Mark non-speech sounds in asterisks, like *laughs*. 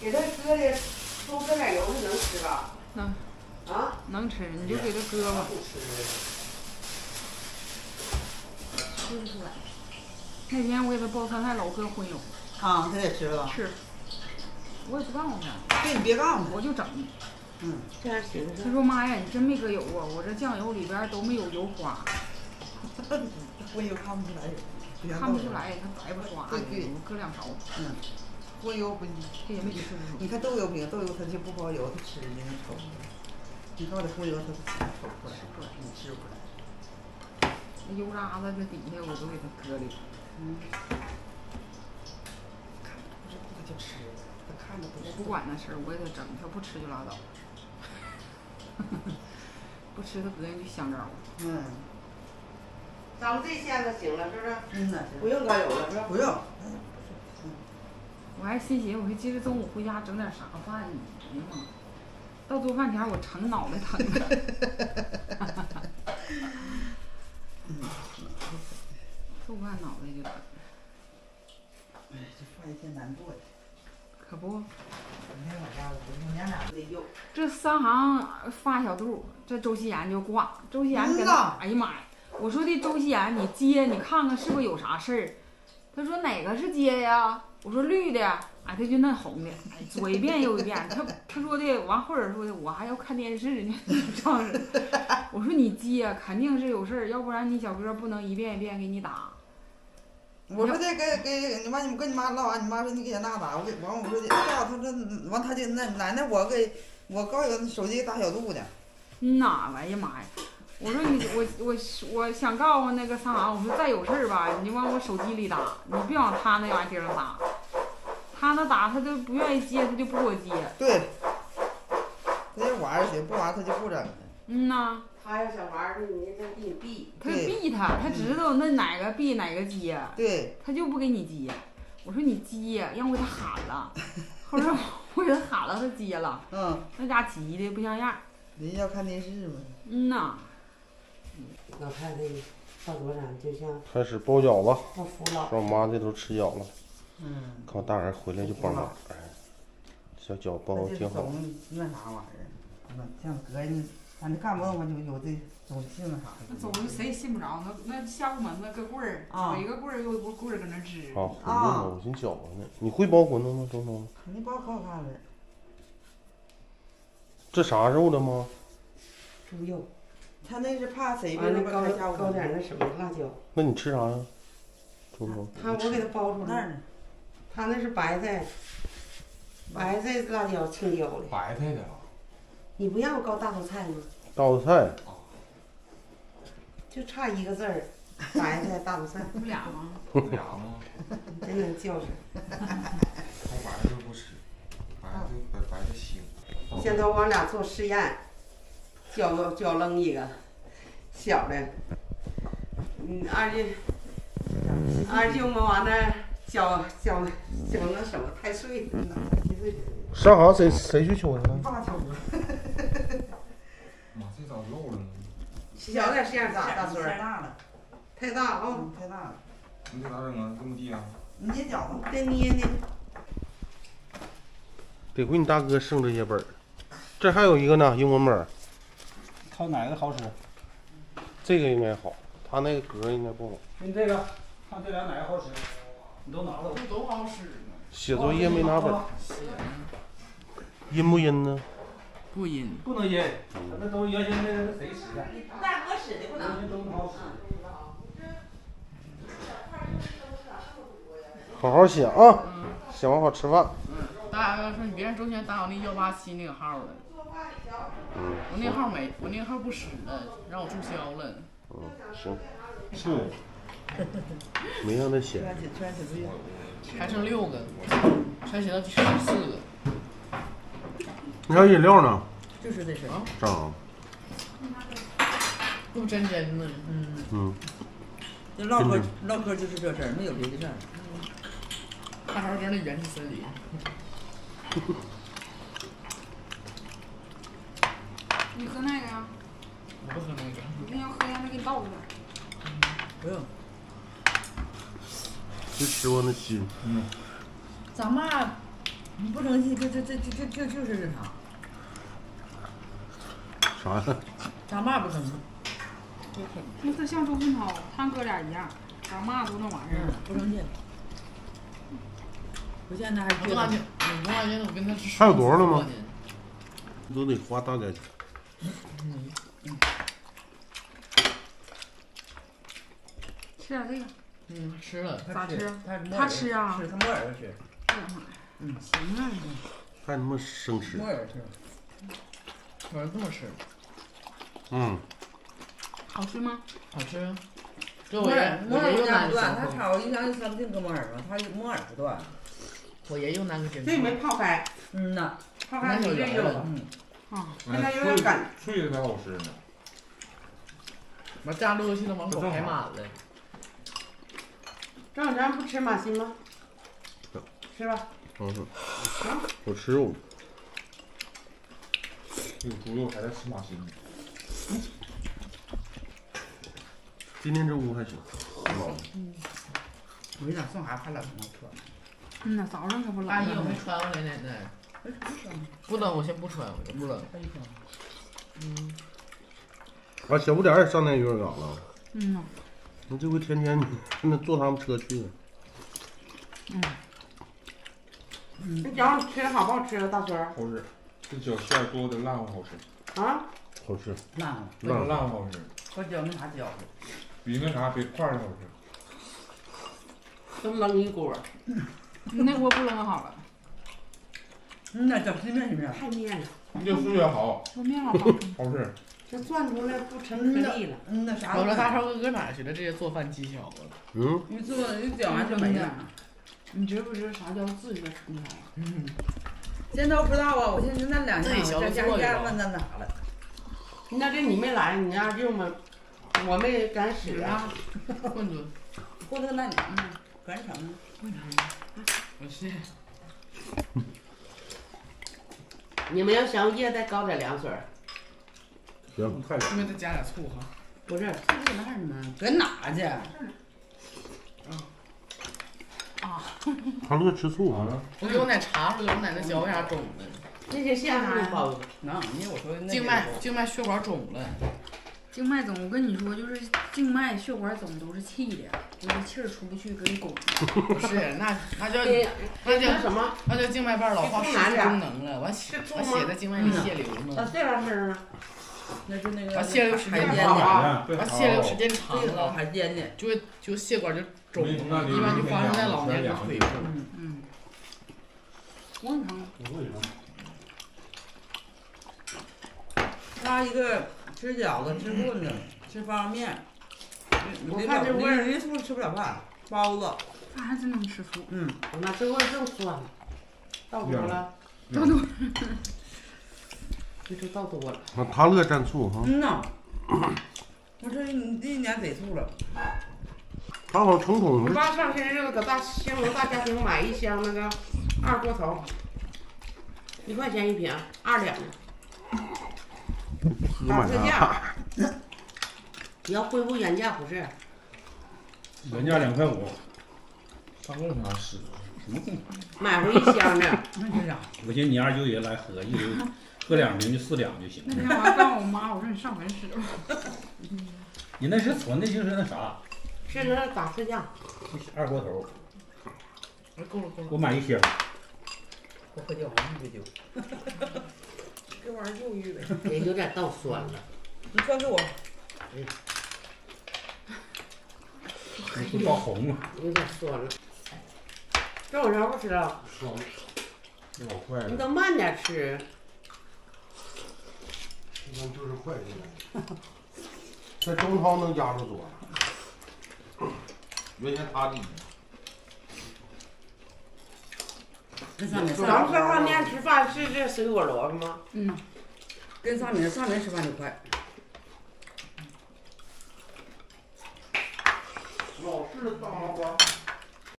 给他搁的多搁点油，它能吃吧？能啊，能吃，你就给他搁吧。不吃吃不出来。那天我给他煲酸菜，老搁荤油，啊，他也吃了。是。我也不告诉他，对你别告诉他，我就整。嗯，这样行。他说妈呀，你真没搁油啊！我这酱油里边都没有油花。*laughs* 荤油看不出来，看不出来，它白不刷的。对对，我搁两勺。嗯，荤油不，这也没吃。你看豆油饼，豆油它就不包油，它吃的你瞅。你告诉荤油，它瞅不出来，你吃不出来。那油渣子这底下我都给它搁里。嗯。看不是不就吃，它看着不我。不管那事儿，我给他整，它不吃就拉倒。不吃他搁进去香招。嗯。咱们这馅子行了，是不是？嗯呐，不用高油了，是吧？不用。我还心寻，我说今儿中午回家整点啥饭呢？哎呀妈！到做饭前我成脑袋疼了。做饭脑袋就疼。哎，这饭也挺难做的。可不。今天我家我娘俩得有。这三行发小肚，这周希言就挂。周希言跟他，哎呀妈呀！我说的周希言，你接你看看是不是有啥事儿？他说哪个是接呀？我说绿的，哎，他就那红的，哎，左一遍右一遍。他他说的完，或者说的我还要看电视呢，这样式。我说你接肯定是有事儿，要不然你小哥不能一遍一遍给你打。我说的给给你妈，你跟你妈唠完，你妈说你给那打，我给完我说的，哎呀他这完他就那奶奶我给我刚有手机打小度的。嗯呐，哎呀妈呀！我说你我我我想告诉那个三行，我说再有事儿吧，你就往我手机里打，你别往他那玩意儿地上打。他那打他都不愿意接，他就不给我接。对。他就玩儿去，不玩他就不整。嗯呐。他要想玩儿，你那给你闭。他闭他，他知道那哪个闭哪个接。对。他就不给你接。我说你接，让我给他喊了。后来 *laughs* 我给他喊了，他接了。嗯。那家急的不像样。人家要看电视嘛。嗯呐。老太太到多少就像开始包饺子，我服老。说我妈这头吃饺子。嗯。看我大人回来就帮忙，哎，小饺子包的挺好。那啥玩意儿，那像隔你，俺这干不动，就有这总信那啥。那走的谁也信不着，那那下屋门子搁棍儿，啊，一个棍儿又一个棍儿搁那支。啊，馄饨呢？我寻饺子呢。你会包馄饨吗，东东？肯定包可好看了。这啥肉的吗？猪肉。他那是怕谁完了高高点那什么辣椒。那你吃啥呀？他我给他包出来。他那是白菜，白菜辣椒青椒的。白菜的啊。你不让我搞大头菜吗？大头菜。就差一个字儿，白菜大头菜。*laughs* 不俩吗？不俩吗？真能叫上。*laughs* 他白菜不吃，白菜白白菜腥。现在我俩做试验，脚脚扔一个，小的，嗯，二舅，二舅们完了，脚脚脚那什么太碎了，七岁。上行谁谁去求的？爸求的。妈，这咋漏了呢？小点馅儿大，大孙儿。太大了。太大啊！太大了。你这咋整啊？这么地啊？捏饺子。再捏捏。得亏你大哥剩这些本儿。这还有一个呢，英文本。他哪个好使？这个应该好，他那个格应该不好。你这个，看这俩哪个好使？你都拿了。都好使。写作业没拿本。阴不阴呢？不阴。不能阴，那都原先那个谁使的？大哥使的不能。都不好使。好好写啊，写完好吃饭。大哥说：“你别让周轩打我那幺八七那个号了。”我那号没，我那号不使了，让我注销了。嗯，行。是。*laughs* 没让他写。还剩六个，才写到第十四个。你要饮料呢？就是这事啊。上。不真真呢。嗯。嗯。这唠嗑唠嗑就是这事儿，没有别的事儿。大豪哥那原始森林。*laughs* 你喝那个呀？我不喝那个。你要喝，让他给你倒出来。不用。就吃我那鸡。嗯。咱妈你不生气，这这这这这这就是这啥？啥呀？咱妈不生气，那他像周俊涛，他哥俩一样，咋骂都那玩意儿。不生气。我现在还我总感觉，觉得，我总感觉我跟他是还有多少了吗都得花大价钱。吃点这个，嗯，吃了。咋吃他他吃啊吃他摸耳朵吃，嗯，行啊，还他妈生吃摸。耳朵吃。我是这么吃，嗯，好吃吗？好吃啊。这摸我爷耳摸耳我爷又拿家不断，他炒一箱三定搁木耳朵，他摸耳不断。我爷用那个针这没。泡开，嗯呐，泡开比这有，嗯，啊，现在有点干。脆的才好吃呢。我家路由器都门口排满了。正好咱不吃马心吗？吃吧。好吃。我吃肉。有猪肉还在吃马心呢。今天这屋还行。嗯我跟你讲，送孩子怕冷吗？车。嗯呐，早上可不冷阿姨，我。没穿过来奶奶。哎，不冷，我先不穿，我就不冷。嗯，啊，小不点儿也上那幼儿园了。嗯呐，你这回天天那坐他们车去。你饺子吃的好不好吃啊，大孙儿？好吃，这饺馅儿做的烂乎好吃，啊？好吃。烂烂烂乎好吃，我教那啥饺子。比那啥比块儿的好吃。都扔一锅，你那锅不扔好了，嗯呐，饺子面是不是？太面了，这素也好，说面好好吃。好吃。这攥出来不成颗粒了。嗯那，啥我说都没大超哥搁哪儿学的这些做饭技巧啊？嗯，一做一讲完就没了。你知不知道啥叫自学成才？嗯，现在都不知道啊，我现在那两天自己小在家家问那那啥了。那这你没来，你二舅们，我没敢使啊。*laughs* 混沌，过那个那年，嗯，赶上呢。我是你们要想夜再高点凉水儿，行。太因为再加点醋哈。不是，搁那儿呢，搁哪去？啊他乐吃醋啊。我给我奶查出来，我奶奶脚为啥肿了？那些馅还能包。能，因为我说那静脉静脉血管肿了。静脉总，我跟你说，就是静脉血管总都是气的，就是气儿出不去，给你拱。不是，那那叫那那叫什么？那叫静脉瓣老化失去功能了，完血完血在静脉里血流呢，那这玩意儿呢？那就那个完血流时间海长淀了，的，完血流时间长了，海淀的。就会就血管就肿了，一般就发生在老年人腿部。嗯，嗯，我很疼。他一个吃饺子，吃棍子，吃方便面。我看这味儿人家吃不了饭，包子，他还真能吃醋。嗯，我那这味儿正酸呢，倒多了，倒多了，这就倒多了。那他乐蘸醋哈。嗯呐。我说你这一年得醋了，他好像成桶我了。爸上些日子搁大兴隆大家庭买一箱那个二锅头，一块钱一瓶，二两打特啥？价。你要恢复原价不是？原价两块五，上供啥使？什么供？买回一箱的，*laughs* 那是啥？我寻思你二舅爷来喝，一人喝两瓶就四两就行那。天我还告诉我妈，我说你上坟使吧。*laughs* 你那是存的，就是那啥，是那打特价。二锅头，哎够了够了，我买一箱。我喝酒，我不酒。这玩意儿就预备。也 *laughs* 有点倒酸了，你转给我，不搞 *laughs* 红啊！有点酸了。这我啥不吃了？爽，这老快了。你都慢点吃。一般就是快进来。在中超能压住多。原先他第一。跟上面咱们上饭店吃饭是这水果萝卜吗？嗯，跟上明上明吃饭就快。